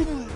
Spoiler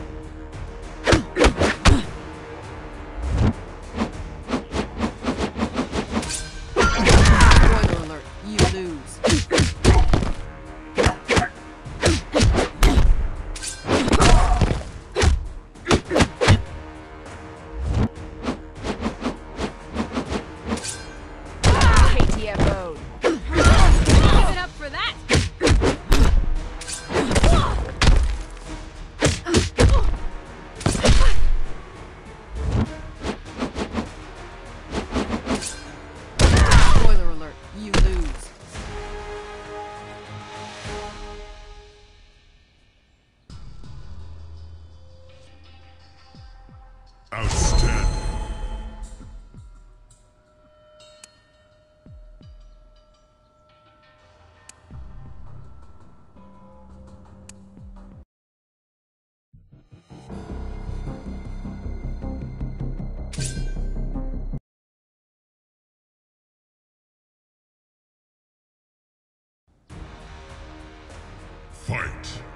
Fight.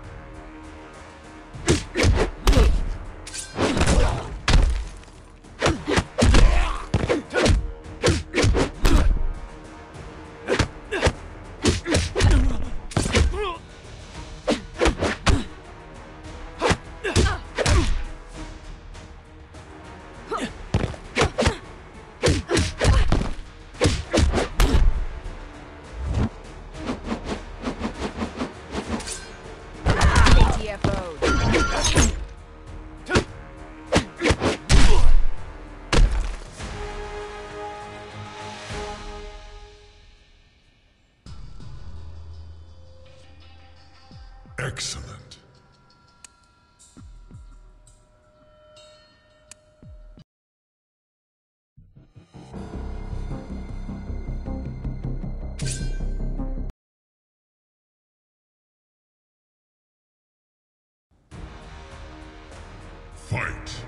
Fight.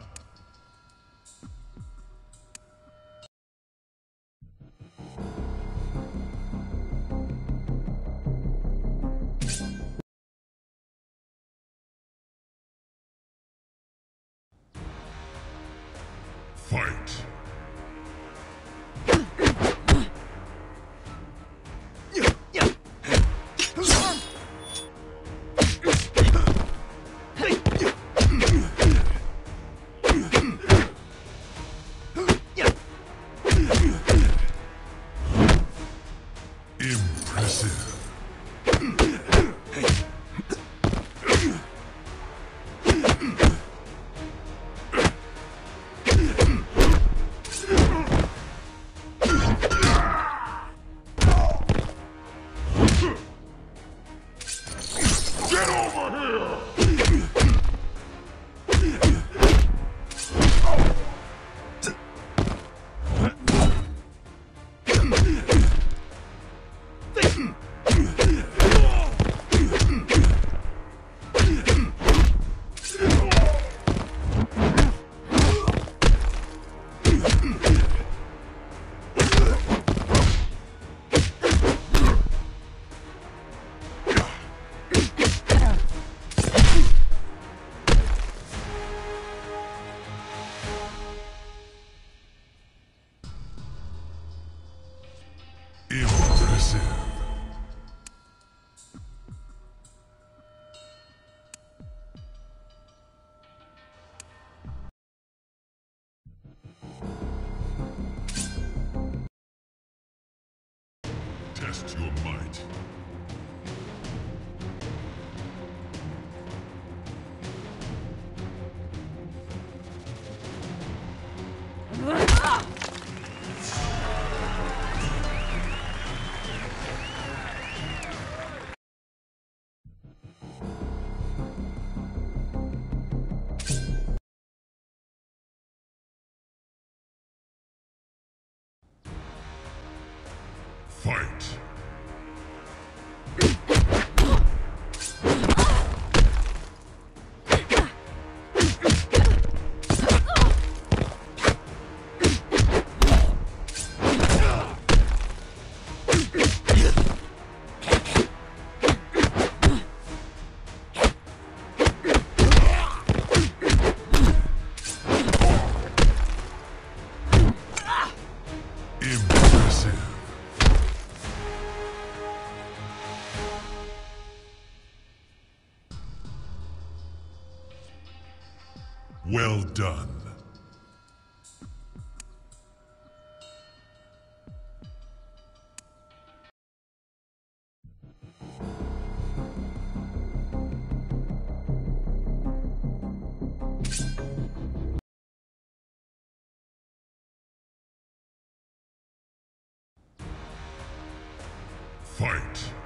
Well done. Fight.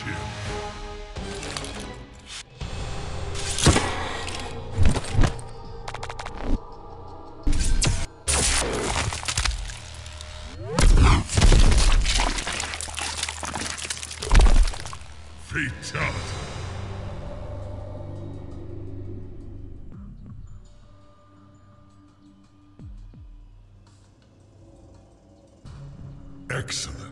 Fatality. Excellent.